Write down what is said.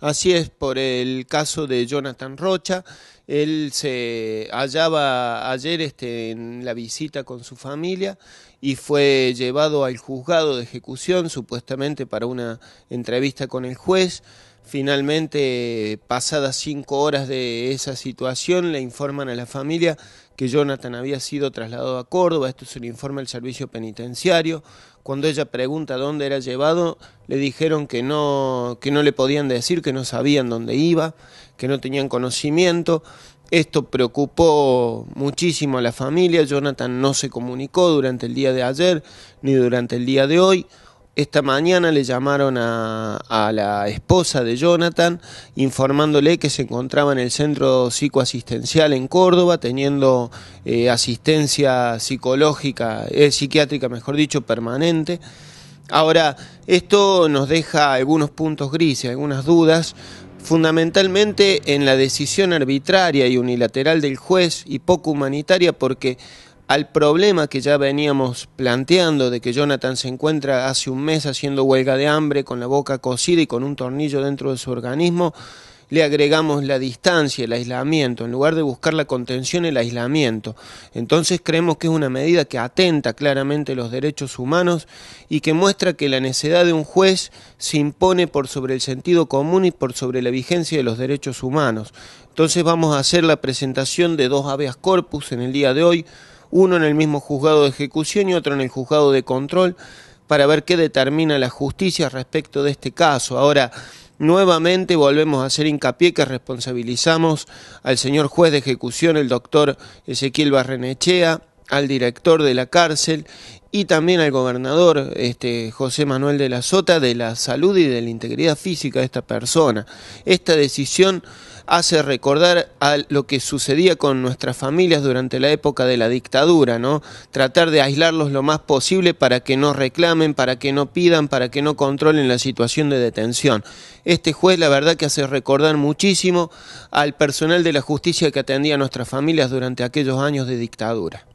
Así es por el caso de Jonathan Rocha. Él se hallaba ayer este, en la visita con su familia y fue llevado al juzgado de ejecución supuestamente para una entrevista con el juez. Finalmente, pasadas cinco horas de esa situación, le informan a la familia que Jonathan había sido trasladado a Córdoba, esto se lo informa el servicio penitenciario. Cuando ella pregunta dónde era llevado, le dijeron que no, que no le podían decir, que no sabían dónde iba, que no tenían conocimiento. Esto preocupó muchísimo a la familia, Jonathan no se comunicó durante el día de ayer ni durante el día de hoy. Esta mañana le llamaron a, la esposa de Jonathan informándole que se encontraba en el centro psicoasistencial en Córdoba teniendo eh, asistencia psicológica, eh, psiquiátrica mejor dicho, permanente. Ahora, esto nos deja algunos puntos grises, algunas dudas, fundamentalmente en la decisión arbitraria y unilateral del juez y poco humanitaria porque al problema que ya veníamos planteando de que Jonathan se encuentra hace un mes haciendo huelga de hambre con la boca cocida y con un tornillo dentro de su organismo, le agregamos la distancia, el aislamiento, en lugar de buscar la contención, el aislamiento. Entonces creemos que es una medida que atenta claramente los derechos humanos y que muestra que la necesidad de un juez se impone por sobre el sentido común y por sobre la vigencia de los derechos humanos. Entonces vamos a hacer la presentación de dos habeas corpus en el día de hoy, uno en el mismo juzgado de ejecución y otro en el juzgado de control, para ver qué determina la justicia respecto de este caso. Ahora, nuevamente volvemos a hacer hincapié que responsabilizamos al señor juez de ejecución, el doctor Ezequiel Barrenechea, al director de la cárcel y también al gobernador este, José Manuel de la Sota de la salud y de la integridad física de esta persona. Esta decisión hace recordar a lo que sucedía con nuestras familias durante la época de la dictadura, ¿no? Tratar de aislarlos lo más posible para que no reclamen, para que no pidan, para que no controlen la situación de detención. Este juez, la verdad que hace recordar muchísimo al personal de la justicia que atendía a nuestras familias durante aquellos años de dictadura.